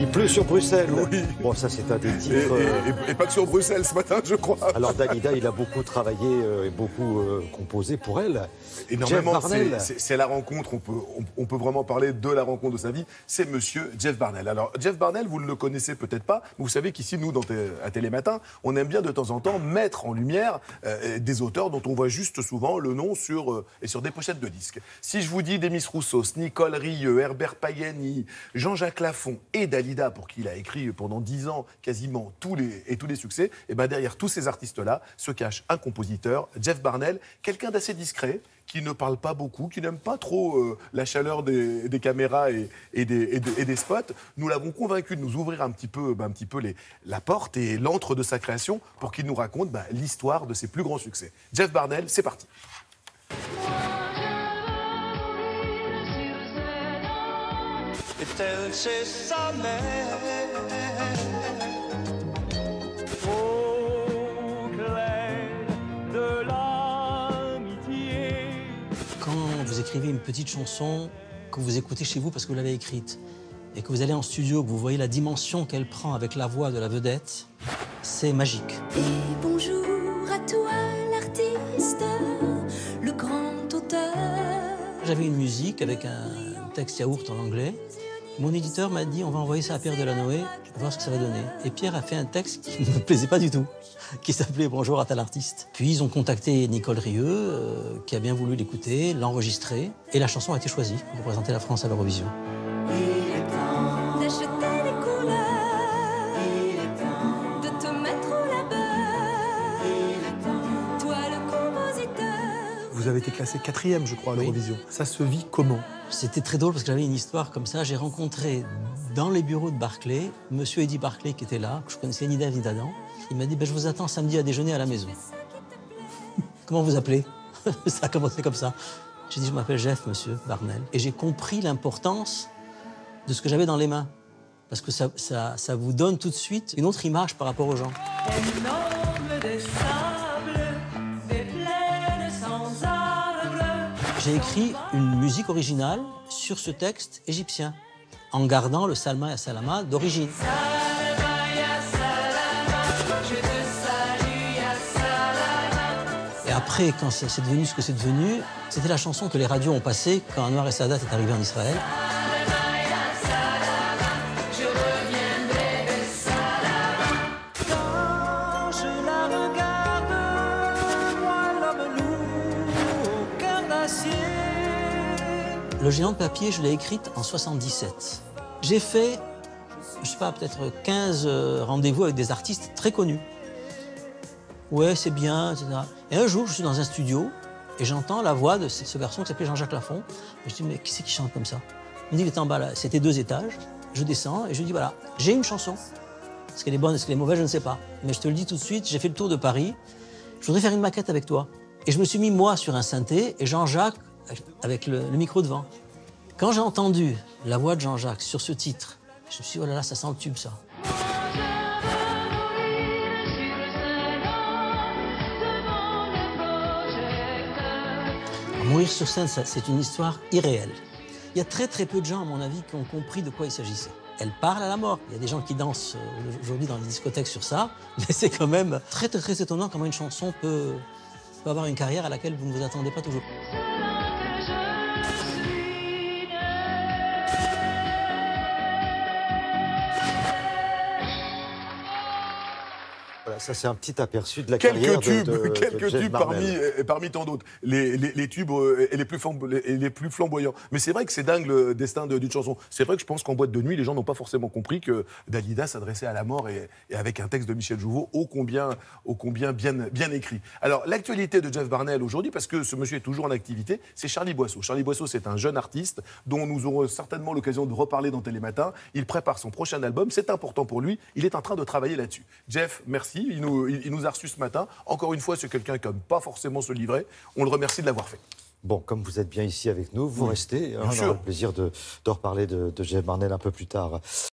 Il pleut sur Bruxelles. Oui. Bon, ça, c'est un des titres. et- euh, et- et pas que sur Bruxelles ce matin, je crois. Alors, Dalida, il a beaucoup travaillé euh, et beaucoup euh, composé pour elle. Énormément, c'est- la rencontre, on peut, on, on peut vraiment parler de la rencontre de sa vie, c'est monsieur Jeff Barnell. Alors, Jeff Barnell, vous ne le connaissez peut-être pas, mais vous savez qu'ici, nous, dans à Télématin, on aime bien de temps en temps mettre en lumière euh, des auteurs dont on voit juste souvent le nom sur, euh, et sur des pochettes de disques. Si je vous dis Demis Roussos, Nicole Rieu, Herbert Pagani, Jean-Jacques Lafont et Dalida, pour qui il a écrit pendant dix ans quasiment tous les, et tous les succès, et ben derrière tous ces artistes-là se cache un compositeur, Jeff Barnell, quelqu'un d'assez discret, qui ne parle pas beaucoup, qui n'aime pas trop euh, la chaleur des, caméras et des spots. Nous l'avons convaincu de nous ouvrir un petit peu, ben, un petit peu les- la porte et l'antre de sa création pour qu'il nous raconte ben, l'histoire de ses plus grands succès. Jeff Barnell, c'est parti. Est-elle chez sa mère Au clair de l'amitié Quand vous écrivez une petite chanson que vous écoutez chez vous parce que vous l'avez écrite et que vous allez en studio, que vous voyez la dimension qu'elle prend avec la voix de la vedette, c'est magique. Et bonjour à toi l'artiste, le grand auteur. J'avais une musique avec un texte yaourt en anglais. Mon éditeur m'a dit on va envoyer ça à Pierre Delanoë, voir ce que ça va donner. Et Pierre a fait un texte qui ne me plaisait pas du tout, qui s'appelait Bonjour à tel artiste. Puis ils ont contacté Nicole Rieu, euh, qui a bien voulu l'écouter, l'enregistrer, et la chanson a été choisie pour représenter la France à l'Eurovision. Vous avez été classé quatrième, je crois, à Oui. l'Eurovision. Ça se vit comment? C'était très drôle parce que j'avais une histoire comme ça. J'ai rencontré dans les bureaux de Barclay, monsieur Eddie Barclay qui était là, que je connaissais ni d'Ève ni d'Adam. Il m'a dit ben, Je vous attends samedi à déjeuner à la maison. Comment vous appelez? Ça a commencé comme ça. J'ai dit Je m'appelle Jeff, monsieur Barnell. Et j'ai compris l'importance de ce que j'avais dans les mains. Parce que ça, ça, ça vous donne tout de suite une autre image par rapport aux gens. Énorme des J'ai écrit une musique originale sur ce texte égyptien, en gardant le salma et salama d'origine. Et après, quand c'est devenu ce que c'est devenu, c'était la chanson que les radios ont passée quand Anwar et Sadat est arrivé en Israël. Le géant de papier, je l'ai écrite en 77. J'ai fait, je sais pas, peut-être 15 euh, rendez-vous avec des artistes très connus. Ouais, c'est bien, etc. Et un jour, je suis dans un studio et j'entends la voix de ce garçon qui s'appelait Jean-Jacques Lafont. Je dis, mais qui c'est qui chante comme ça? Il me dit, il est en bas là. C'était deux étages. Je descends et je dis, voilà, j'ai une chanson. Est-ce qu'elle est bonne, est-ce qu'elle est mauvaise, je ne sais pas. Mais je te le dis tout de suite, j'ai fait le tour de Paris. Je voudrais faire une maquette avec toi. Et je me suis mis moi sur un synthé et Jean-Jacques avec le, micro devant. Quand j'ai entendu la voix de Jean-Jacques sur ce titre, je me suis dit, oh là là, ça sent le tube ça. Mourir sur scène, c'est une histoire irréelle. Il y a très très peu de gens, à mon avis, qui ont compris de quoi il s'agissait. Elle parle à la mort. Il y a des gens qui dansent euh, aujourd'hui dans les discothèques sur ça, mais c'est quand même très très étonnant comment une chanson peut avoir une carrière à laquelle vous ne vous attendez pas toujours. Ça, c'est un petit aperçu de la Quelques carrière tubes, de, de- quelques tubes parmi, euh, parmi tant d'autres. Les, les- les tubes euh, et les, plus les- flamboyants. Mais c'est vrai que c'est dingue le destin de- d'une chanson. C'est vrai que je pense qu'en boîte de nuit, les gens n'ont pas forcément compris que Dalida s'adressait à la mort et, et avec un texte de Michel Jouveau ô combien, ô combien bien, bien écrit. Alors, l'actualité de Jeff Barnell aujourd'hui, parce que ce monsieur est toujours en activité, c'est Charlie Boisseau. Charlie Boisseau, c'est un jeune artiste dont nous aurons certainement l'occasion de reparler dans Télématin. Il prépare son prochain album. C'est important pour lui. Il est en train de travailler là-dessus. Jeff, merci. Il nous, il- il nous a reçus ce matin. Encore une fois, c'est quelqu'un qui n'aime pas forcément se livrer. On le remercie de l'avoir fait. Bon, comme vous êtes bien ici avec nous, vous Oui, restez. hein, bien on sûr. aura le plaisir de, de reparler de, de Jeff Barnell un peu plus tard.